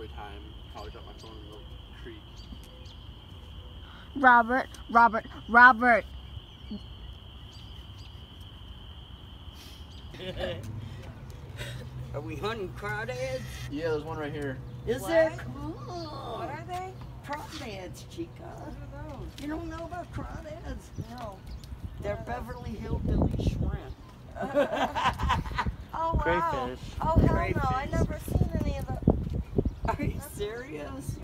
story time. Probably dropped my phone in the creek. Robert, Robert, Robert. Are we hunting crawdads? Yeah, there's one right here. Is What? there? Cool. What are they? Crawdads, Chica. What are those? You don't know about crawdads? No. They're Beverly Hillbilly shrimp. Oh wow. Crayfish. Oh hell no! I Crayfish. never seen any of the. Are you serious?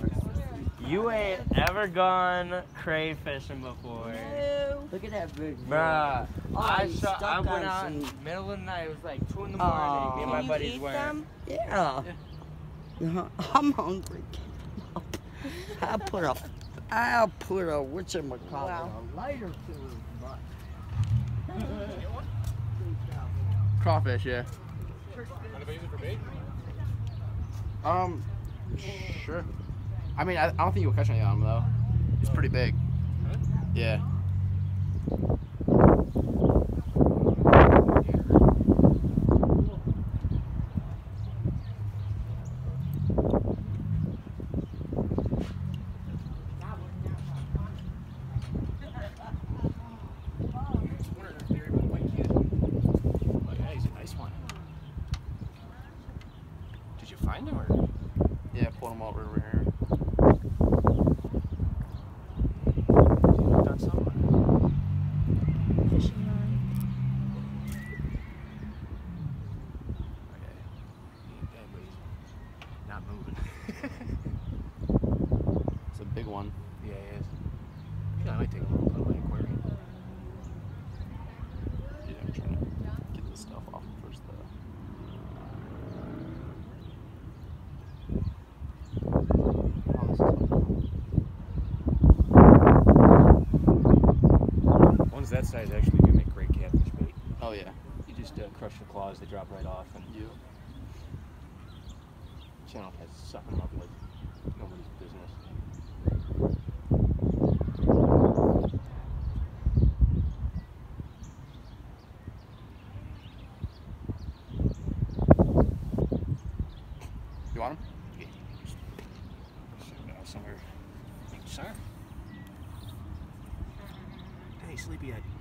You ain't ever gone crayfishing before. No. Look at that big Bruh, Oh, I you saw. I went on out in some- the middle of the night. It was like two in the Aw. morning. Me and my Can you buddies eat went. them? Yeah. Uh-huh. I'm hungry. I'll put a, I'll put a whatchamacallit, Wow. a lighter to his butt. Crawfish, yeah. Um, sure. I mean, I, I don't think you'll catch any on him though. He's pretty big. Yeah. Oh yeah, he's a nice one. Did you find him or? Yeah, pull him over here. Fishing line. Okay. He ain't dead, but he's not moving. It's a big one. yeah, it is. Yeah, I might take him to my aquarium. Yeah, I'm trying to get this stuff off first though. Oh, this is- Ones that size actually can make great catfish bait. Oh yeah. You just uh, crush the claws, they drop right off, and You. channel has suck them up like nobody's business. You want them? him? Somewhere. Sir? Sleepyhead.